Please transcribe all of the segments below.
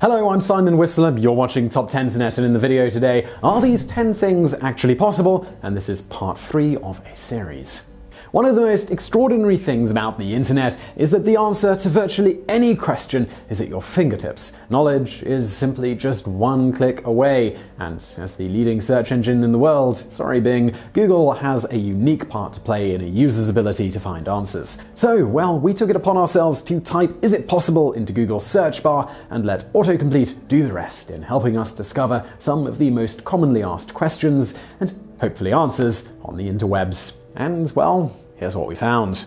Hello, I'm Simon Whistler. You're watching Top 10 Internet, and in the video today, are these 10 things actually possible? And this is part 3 of a series. One of the most extraordinary things about the internet is that the answer to virtually any question is at your fingertips. Knowledge is simply just one click away, and as the leading search engine in the world, sorry Bing, Google has a unique part to play in a user's ability to find answers. So, well, we took it upon ourselves to type is it possible into Google's search bar and let autocomplete do the rest in helping us discover some of the most commonly asked questions and hopefully answers on the interwebs. And, well, here's what we found.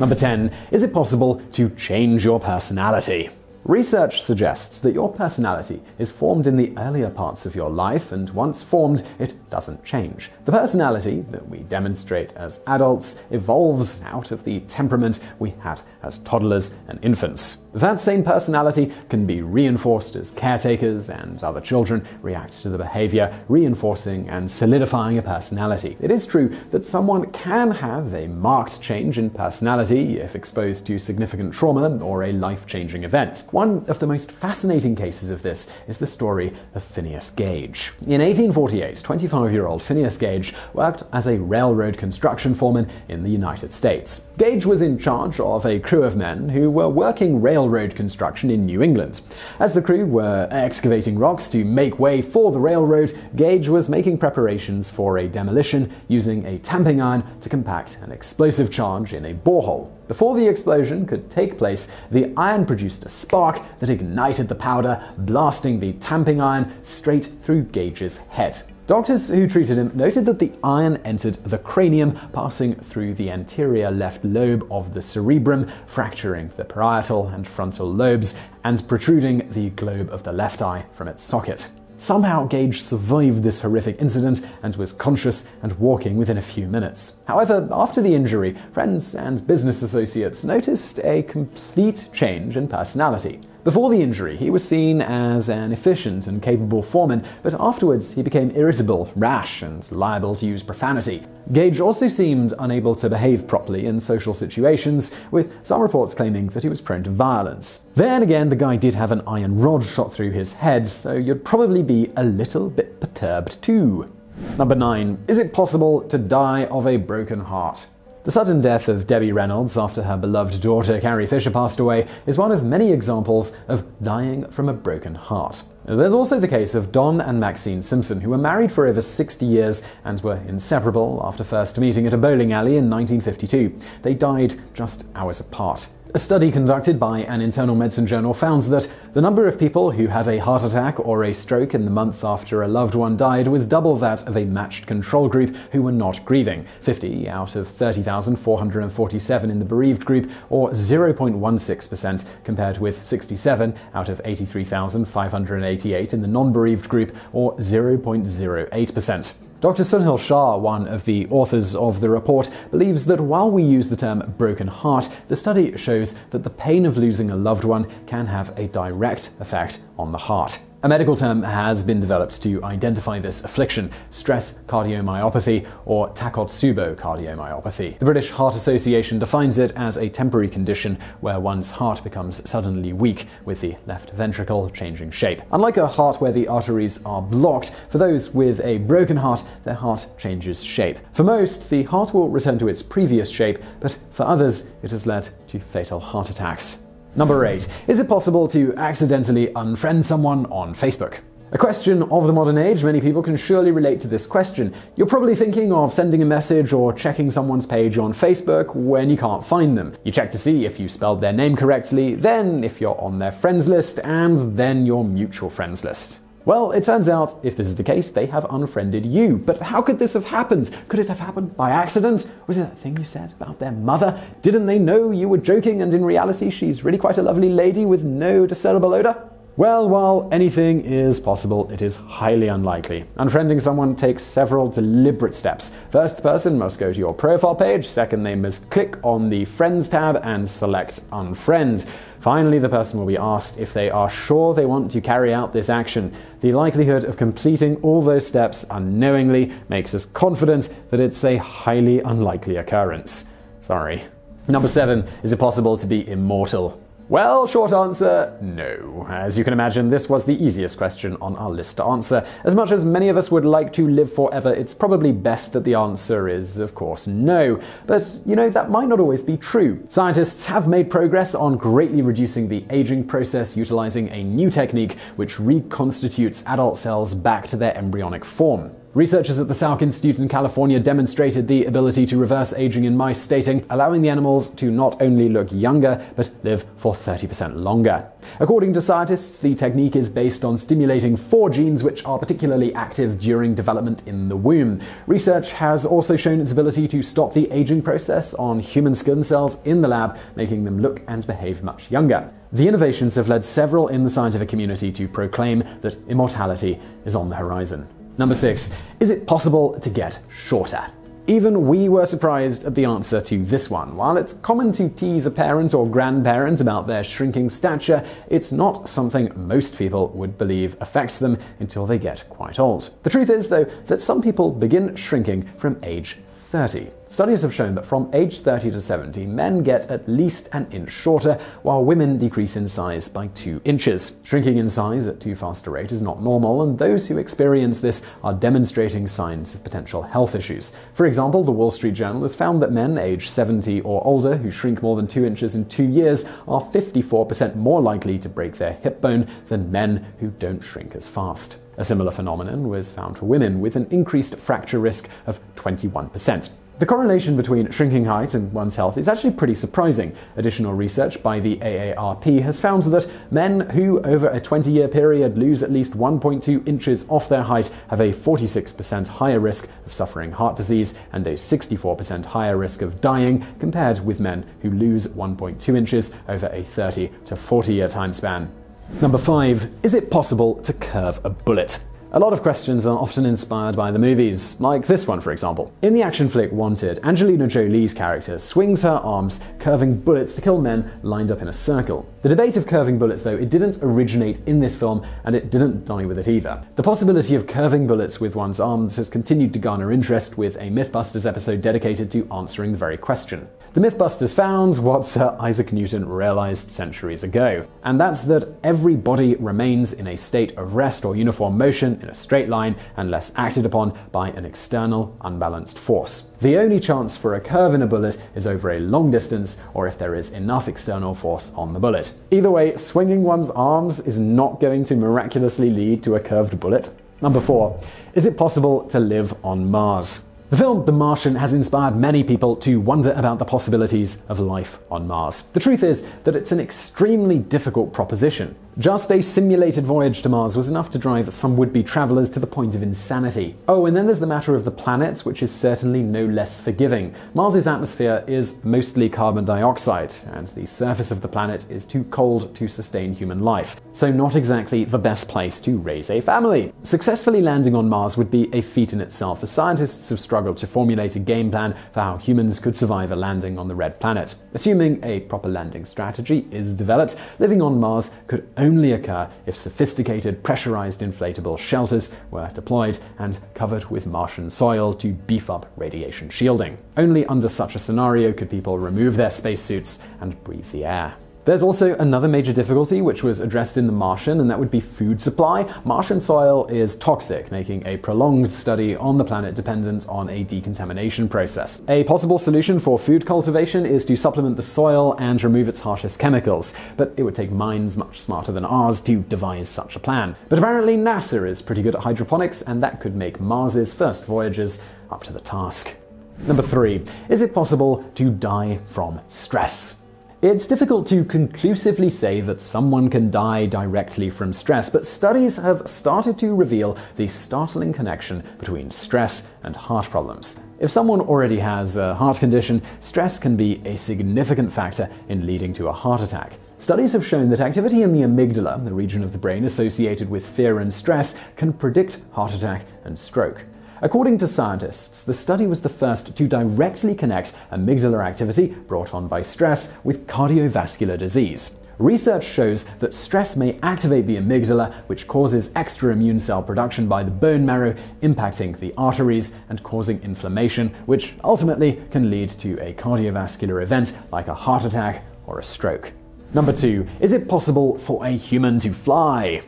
Number 10. Is it possible to change your personality? Research suggests that your personality is formed in the earlier parts of your life, and once formed, it doesn't change. The personality that we demonstrate as adults evolves out of the temperament we had as toddlers and infants. That same personality can be reinforced as caretakers and other children react to the behavior, reinforcing and solidifying a personality. It is true that someone can have a marked change in personality if exposed to significant trauma or a life changing event. One of the most fascinating cases of this is the story of Phineas Gage. In 1848, 25 year old Phineas Gage worked as a railroad construction foreman in the United States. Gage was in charge of a crew of men who were working railroad construction in New England. As the crew were excavating rocks to make way for the railroad, Gage was making preparations for a demolition using a tamping iron to compact an explosive charge in a borehole. Before the explosion could take place, the iron produced a spark that ignited the powder, blasting the tamping iron straight through Gage's head. Doctors who treated him noted that the iron entered the cranium, passing through the anterior left lobe of the cerebrum, fracturing the parietal and frontal lobes, and protruding the globe of the left eye from its socket. Somehow, Gage survived this horrific incident and was conscious and walking within a few minutes. However, after the injury, friends and business associates noticed a complete change in personality. Before the injury, he was seen as an efficient and capable foreman, but afterwards he became irritable, rash, and liable to use profanity. Gage also seemed unable to behave properly in social situations, with some reports claiming that he was prone to violence. Then again, the guy did have an iron rod shot through his head, so you'd probably be a little bit perturbed too. Number 9. Is it possible to die of a broken heart? The sudden death of Debbie Reynolds after her beloved daughter Carrie Fisher passed away is one of many examples of dying from a broken heart. There's also the case of Don and Maxine Simpson, who were married for over 60 years and were inseparable after first meeting at a bowling alley in 1952. They died just hours apart. A study conducted by an internal medicine journal found that the number of people who had a heart attack or a stroke in the month after a loved one died was double that of a matched control group who were not grieving 50 out of 30,447 in the bereaved group, or 0.16%, compared with 67 out of 83,588 in the non bereaved group, or 0.08%. Dr. Sunil Shah, one of the authors of the report, believes that while we use the term broken heart, the study shows that the pain of losing a loved one can have a direct effect on the heart. A medical term has been developed to identify this affliction stress cardiomyopathy or Takotsubo cardiomyopathy. The British Heart Association defines it as a temporary condition where one's heart becomes suddenly weak, with the left ventricle changing shape. Unlike a heart where the arteries are blocked, for those with a broken heart, their heart changes shape. For most, the heart will return to its previous shape, but for others, it has led to fatal heart attacks. Number 8. Is it possible to accidentally unfriend someone on Facebook? A question of the modern age, many people can surely relate to this question. You're probably thinking of sending a message or checking someone's page on Facebook when you can't find them. You check to see if you spelled their name correctly, then if you're on their friends list, and then your mutual friends list. Well, it turns out, if this is the case, they have unfriended you. But how could this have happened? Could it have happened by accident? Was it that thing you said about their mother? Didn't they know you were joking and in reality she's really quite a lovely lady with no discernible odor? Well, while anything is possible, it is highly unlikely. Unfriending someone takes several deliberate steps. First, the person must go to your profile page. Second, they must click on the Friends tab and select Unfriend. Finally, the person will be asked if they are sure they want to carry out this action. The likelihood of completing all those steps unknowingly makes us confident that it's a highly unlikely occurrence. Sorry. Number seven, is it possible to be immortal? Well, short answer, no. As you can imagine, this was the easiest question on our list to answer. As much as many of us would like to live forever, it's probably best that the answer is, of course, no. But, you know, that might not always be true. Scientists have made progress on greatly reducing the aging process utilizing a new technique which reconstitutes adult cells back to their embryonic form. Researchers at the Salk Institute in California demonstrated the ability to reverse aging in mice, stating, allowing the animals to not only look younger, but live for 30% longer. According to scientists, the technique is based on stimulating four genes which are particularly active during development in the womb. Research has also shown its ability to stop the aging process on human skin cells in the lab, making them look and behave much younger. The innovations have led several in the scientific community to proclaim that immortality is on the horizon. Number six, is it possible to get shorter? Even we were surprised at the answer to this one. While it's common to tease a parent or grandparent about their shrinking stature, it's not something most people would believe affects them until they get quite old. The truth is, though, that some people begin shrinking from age 30. Studies have shown that from age 30 to 70, men get at least an inch shorter, while women decrease in size by 2 inches. Shrinking in size at too fast a rate is not normal, and those who experience this are demonstrating signs of potential health issues. For example, the Wall Street Journal has found that men aged 70 or older who shrink more than 2 inches in 2 years are 54% more likely to break their hip bone than men who don't shrink as fast. A similar phenomenon was found for women, with an increased fracture risk of 21%. The correlation between shrinking height and one's health is actually pretty surprising. Additional research by the AARP has found that men who, over a 20 year period, lose at least 1.2 inches off their height have a 46% higher risk of suffering heart disease and a 64% higher risk of dying compared with men who lose 1.2 inches over a 30 to 40 year time span. Number 5. Is it possible to curve a bullet? A lot of questions are often inspired by the movies, like this one, for example. In the action flick Wanted, Angelina Jolie's character swings her arms, curving bullets to kill men lined up in a circle. The debate of curving bullets, though, it didn't originate in this film, and it didn't die with it either. The possibility of curving bullets with one's arms has continued to garner interest, with a Mythbusters episode dedicated to answering the very question. The Mythbusters found what Sir Isaac Newton realized centuries ago, and that's that every body remains in a state of rest or uniform motion in a straight line unless acted upon by an external unbalanced force. The only chance for a curve in a bullet is over a long distance or if there is enough external force on the bullet. Either way, swinging one's arms is not going to miraculously lead to a curved bullet. Number 4. Is it possible to live on Mars? The film The Martian has inspired many people to wonder about the possibilities of life on Mars. The truth is that it's an extremely difficult proposition. Just a simulated voyage to Mars was enough to drive some would be travelers to the point of insanity. Oh, and then there's the matter of the planet, which is certainly no less forgiving. Mars's atmosphere is mostly carbon dioxide, and the surface of the planet is too cold to sustain human life. So, not exactly the best place to raise a family. Successfully landing on Mars would be a feat in itself, as scientists have struggled to formulate a game plan for how humans could survive a landing on the red planet. Assuming a proper landing strategy is developed, living on Mars could only only occur if sophisticated pressurized inflatable shelters were deployed and covered with Martian soil to beef up radiation shielding. Only under such a scenario could people remove their spacesuits and breathe the air. There's also another major difficulty which was addressed in The Martian, and that would be food supply. Martian soil is toxic, making a prolonged study on the planet dependent on a decontamination process. A possible solution for food cultivation is to supplement the soil and remove its harshest chemicals, but it would take minds much smarter than ours to devise such a plan. But apparently, NASA is pretty good at hydroponics, and that could make Mars's first voyages up to the task. Number three, is it possible to die from stress? It's difficult to conclusively say that someone can die directly from stress, but studies have started to reveal the startling connection between stress and heart problems. If someone already has a heart condition, stress can be a significant factor in leading to a heart attack. Studies have shown that activity in the amygdala, the region of the brain associated with fear and stress, can predict heart attack and stroke. According to scientists, the study was the first to directly connect amygdala activity brought on by stress with cardiovascular disease. Research shows that stress may activate the amygdala, which causes extra immune cell production by the bone marrow, impacting the arteries and causing inflammation, which ultimately can lead to a cardiovascular event like a heart attack or a stroke. Number two, is it possible for a human to fly?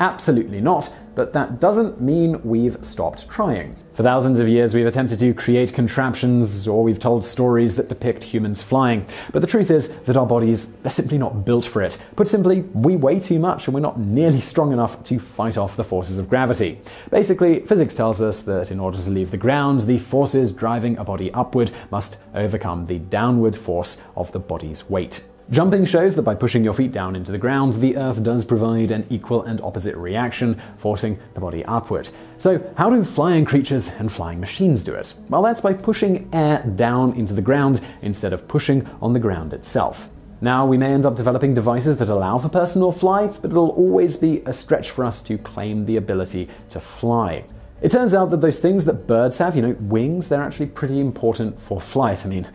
Absolutely not, but that doesn't mean we've stopped trying. For thousands of years, we've attempted to create contraptions or we've told stories that depict humans flying. But the truth is that our bodies, they're simply not built for it. Put simply, we weigh too much and we're not nearly strong enough to fight off the forces of gravity. Basically, physics tells us that in order to leave the ground, the forces driving a body upward must overcome the downward force of the body's weight. Jumping shows that by pushing your feet down into the ground, the Earth does provide an equal and opposite reaction, forcing the body upward. So, how do flying creatures and flying machines do it? Well, that's by pushing air down into the ground instead of pushing on the ground itself. Now, we may end up developing devices that allow for personal flight, but it'll always be a stretch for us to claim the ability to fly. It turns out that those things that birds have, you know, wings, they're actually pretty important for flight. I mean,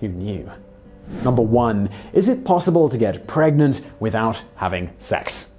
who knew? Number one, is it possible to get pregnant without having sex?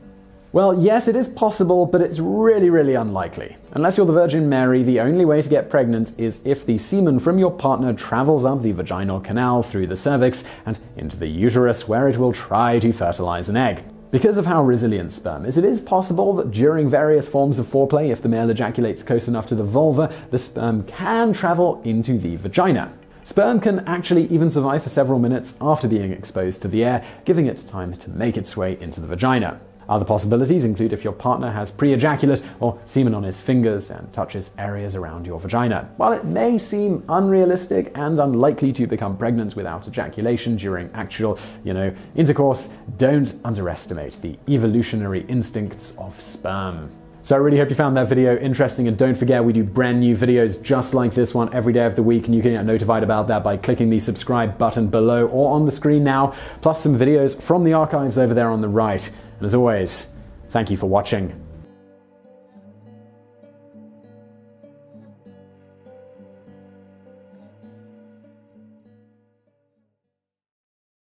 Well, yes, it is possible, but it's really, really unlikely. Unless you're the Virgin Mary, the only way to get pregnant is if the semen from your partner travels up the vaginal canal through the cervix and into the uterus, where it will try to fertilize an egg. Because of how resilient sperm is, it is possible that during various forms of foreplay, if the male ejaculates close enough to the vulva, the sperm can travel into the vagina. Sperm can actually even survive for several minutes after being exposed to the air, giving it time to make its way into the vagina. Other possibilities include if your partner has pre ejaculate or semen on his fingers and touches areas around your vagina. While it may seem unrealistic and unlikely to become pregnant without ejaculation during actual, you know, intercourse, don't underestimate the evolutionary instincts of sperm. So I really hope you found that video interesting and don't forget we do brand new videos just like this one every day of the week and you can get notified about that by clicking the subscribe button below or on the screen now, plus some videos from the archives over there on the right. And as always, thank you for watching.